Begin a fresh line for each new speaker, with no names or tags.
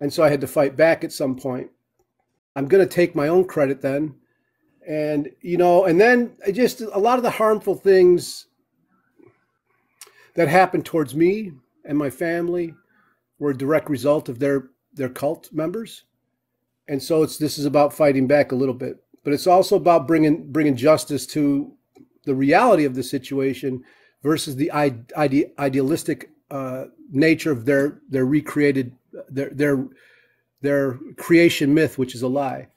and so I had to fight back at some point. I'm going to take my own credit then, and you know, and then I just a lot of the harmful things that happened towards me and my family were a direct result of their their cult members, and so it's this is about fighting back a little bit, but it's also about bringing bringing justice to the reality of the situation versus the ide- ide- idealistic uh, nature of their their recreated their their their creation myth, which is a lie.